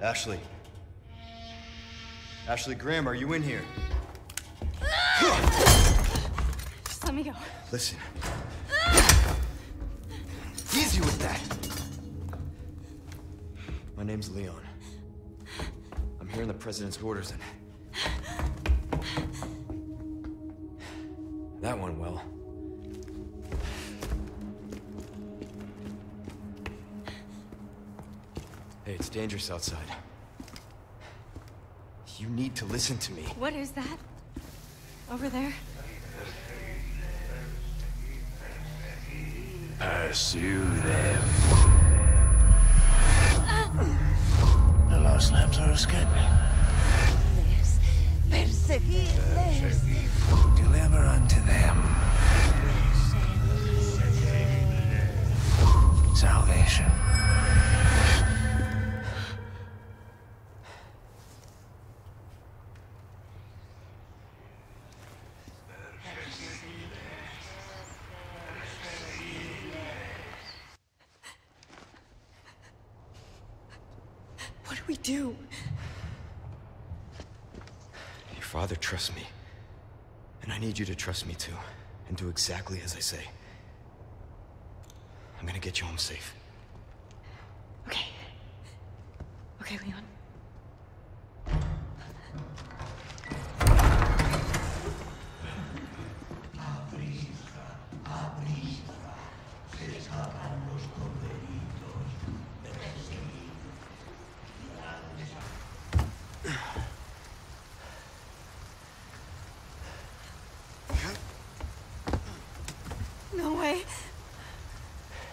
Ashley. Ashley Graham, are you in here? Just let me go. Listen. Easy with that. My name's Leon. I'm here in the president's orders and... That went well. Dangerous outside. You need to listen to me. What is that? Over there? Pursue them. The lost lambs are escaping. Perseguirles. We do? Your father trusts me. And I need you to trust me too. And do exactly as I say. I'm gonna get you home safe. Okay. Okay, Leon.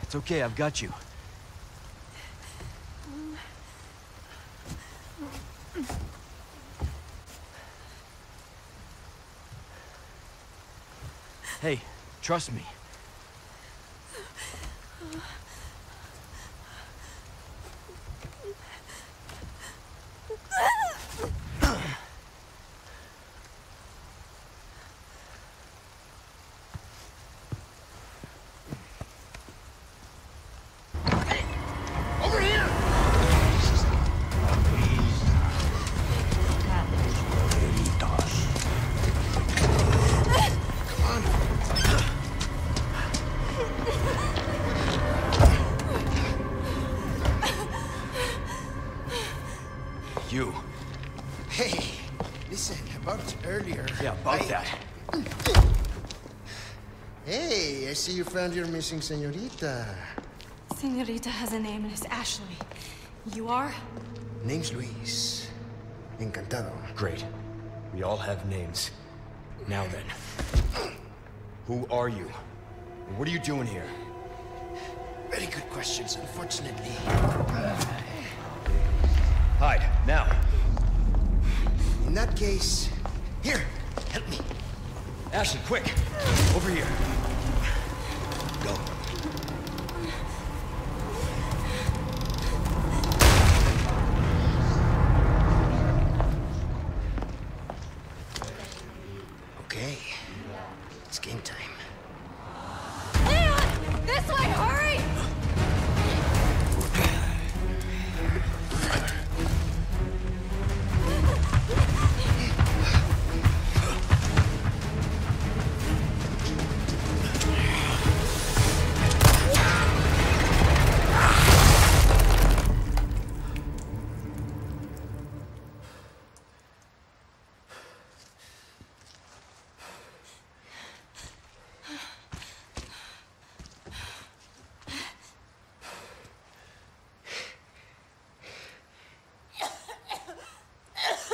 It's okay, I've got you. Hey, trust me. See you found your missing senorita. Senorita has a name and it's Ashley. You are? Name's Luis. Encantado. Great. We all have names. Now then. Who are you? What are you doing here? Very good questions, unfortunately. Hide, now. In that case, here, help me. Ashley, quick! Over here.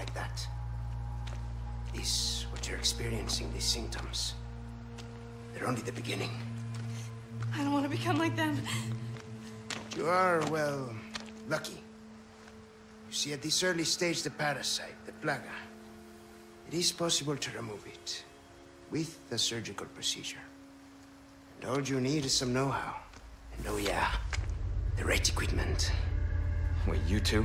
like that. Is what you're experiencing, these symptoms. They're only the beginning. I don't want to become like them. You are, well, lucky. You see, at this early stage, the parasite, the plaga, it is possible to remove it with a surgical procedure. And all you need is some know-how. And oh yeah, the right equipment. Wait, you two?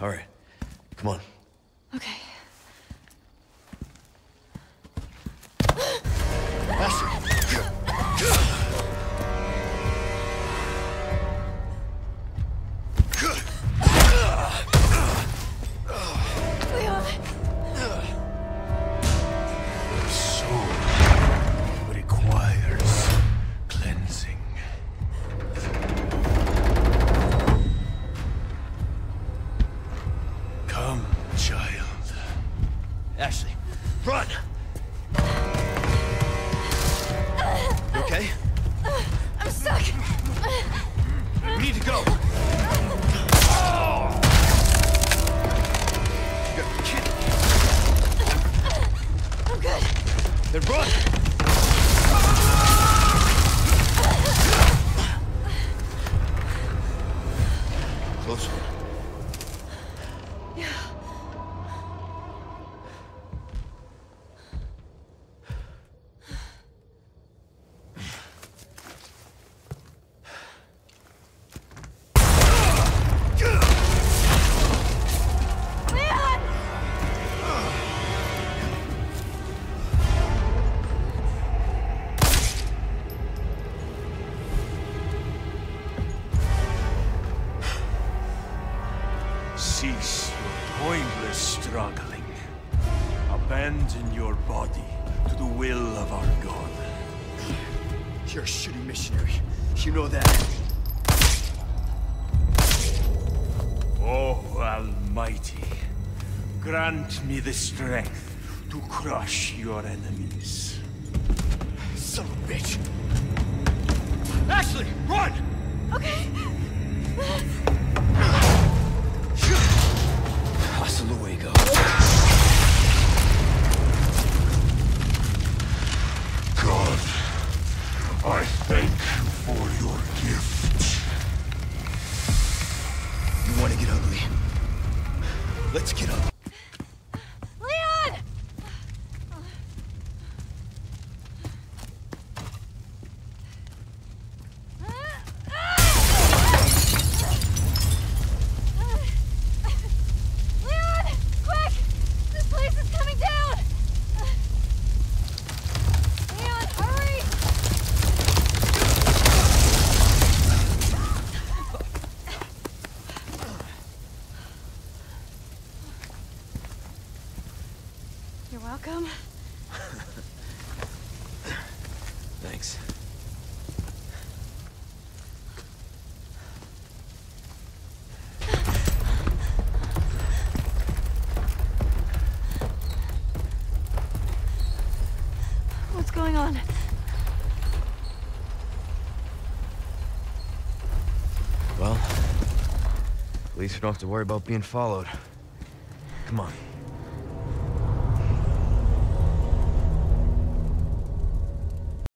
All right, come on. Come, child. Ashley, run! You okay? I'm stuck! We need to go! You got the kid. I'm good. Then run! Will of our God. You're a shitty missionary. You know that. Oh, Almighty, grant me the strength to crush your enemies. Son of a bitch! Ashley, run! Okay. To get ugly? Let's get ugly. Leon! Leon! Quick! This place is coming down! Leon, hurry! You're welcome. Thanks. What's going on? Well, at least we don't have to worry about being followed. Come on.